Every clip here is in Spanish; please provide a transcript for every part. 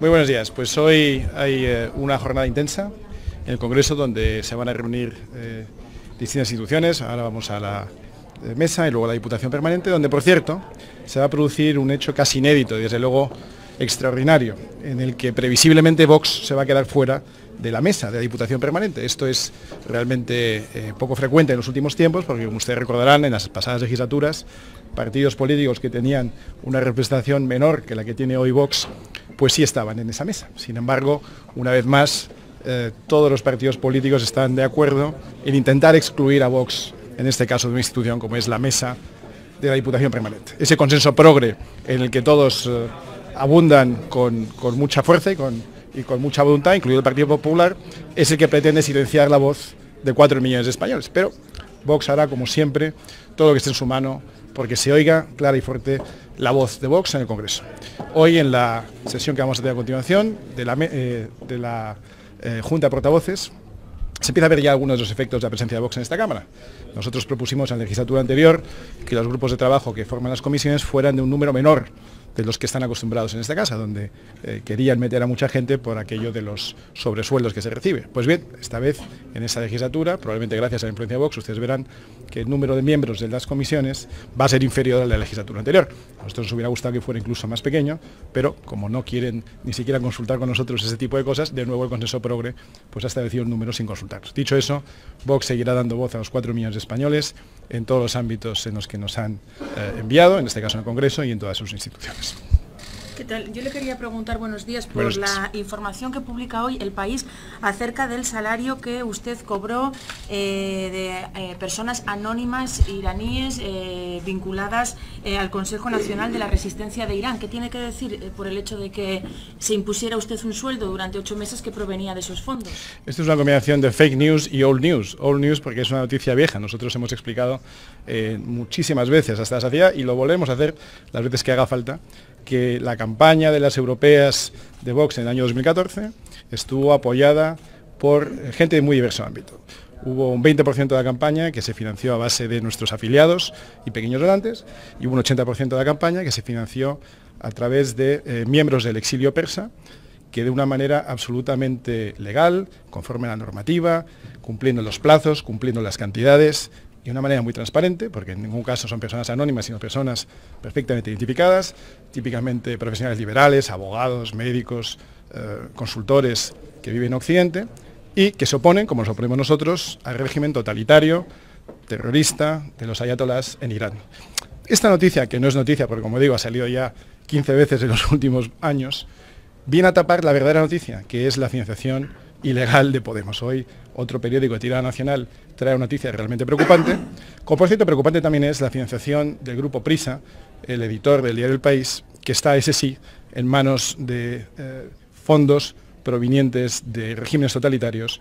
Muy buenos días. Pues hoy hay eh, una jornada intensa en el Congreso donde se van a reunir eh, distintas instituciones. Ahora vamos a la eh, mesa y luego a la Diputación Permanente, donde por cierto se va a producir un hecho casi inédito y desde luego extraordinario, en el que previsiblemente Vox se va a quedar fuera de la mesa de la Diputación Permanente. Esto es realmente poco frecuente en los últimos tiempos, porque como ustedes recordarán, en las pasadas legislaturas, partidos políticos que tenían una representación menor que la que tiene hoy Vox pues sí estaban en esa mesa. Sin embargo, una vez más, eh, todos los partidos políticos están de acuerdo en intentar excluir a Vox, en este caso de una institución como es la mesa de la Diputación Permanente. Ese consenso progre en el que todos eh, abundan con, mucha fuerza y con, y con mucha voluntad, incluido el Partido Popular, es el que pretende silenciar la voz de cuatro millones de españoles. Pero Vox hará, como siempre, todo lo que esté en su mano porque se oiga clara y fuerte la voz de Vox en el Congreso. Hoy en la sesión que vamos a tener a continuación de la, eh, eh, Junta de Portavoces, se empieza a ver ya algunos de los efectos de la presencia de Vox en esta Cámara. Nosotros propusimos en la legislatura anterior que los grupos de trabajo que forman las comisiones fueran de un número menor de los que están acostumbrados en esta casa, donde eh, querían meter a mucha gente por aquello de los sobresueldos que se recibe. Pues bien, esta vez, en esta legislatura, probablemente gracias a la influencia de Vox, ustedes verán que el número de miembros de las comisiones va a ser inferior al de la legislatura anterior. A nosotros nos hubiera gustado que fuera incluso más pequeño, pero como no quieren ni siquiera consultar con nosotros ese tipo de cosas, de nuevo el Consejo Progre pues ha establecido un número sin consultar. Dicho eso, Vox seguirá dando voz a los cuatro millones de españoles en todos los ámbitos en los que nos han eh, enviado, en este caso en el Congreso y en todas sus instituciones. Yo le quería preguntar, buenos días, por la información que publica hoy El País acerca del salario que usted cobró eh, de eh, personas anónimas iraníes eh, vinculadas al Consejo Nacional de la Resistencia de Irán. ¿Qué tiene que decir por el hecho de que se impusiera usted un sueldo durante ocho meses que provenía de esos fondos? Esto es una combinación de fake news y old news. Old news porque es una noticia vieja. Nosotros hemos explicado muchísimas veces hasta la saciedad y lo volvemos a hacer las veces que haga falta que la campaña de las europeas de Vox en el año 2014 estuvo apoyada por gente de muy diverso ámbito. Hubo un 20% de la campaña que se financió a base de nuestros afiliados y pequeños donantes y un 80% de la campaña que se financió a través de eh, miembros del exilio persa que de una manera absolutamente legal, conforme a la normativa, cumpliendo los plazos, cumpliendo las cantidades, y de una manera muy transparente, porque en ningún caso son personas anónimas, sino personas perfectamente identificadas, típicamente profesionales liberales, abogados, médicos, eh, consultores que viven en Occidente y que se oponen, como nos oponemos nosotros, al régimen totalitario, terrorista de los ayatolás en Irán. Esta noticia, que no es noticia, porque como digo, ha salido ya 15 veces en los últimos años, viene a tapar la verdadera noticia, que es la financiación ilegal de Podemos. Hoy otro periódico de tirada nacional trae una noticia realmente preocupante. Como por cierto, preocupante también es la financiación del grupo Prisa, el editor del diario El País, que está, ese sí, en manos de eh, fondos provenientes de regímenes totalitarios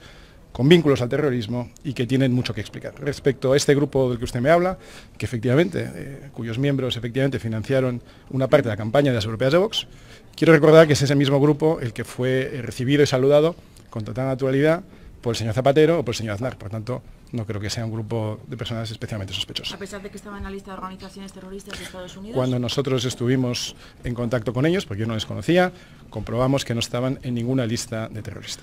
con vínculos al terrorismo y que tienen mucho que explicar. Respecto a este grupo del que usted me habla, que efectivamente, eh, cuyos miembros efectivamente financiaron una parte de la campaña de las europeas de Vox, quiero recordar que es ese mismo grupo el que fue eh, recibido y saludado con total naturalidad por el señor Zapatero o por el señor Aznar. Por tanto, no creo que sea un grupo de personas especialmente sospechosas. A pesar de que estaba en la lista de organizaciones terroristas de Estados Unidos. Cuando nosotros estuvimos en contacto con ellos, porque yo no les conocía, comprobamos que no estaban en ninguna lista de terroristas.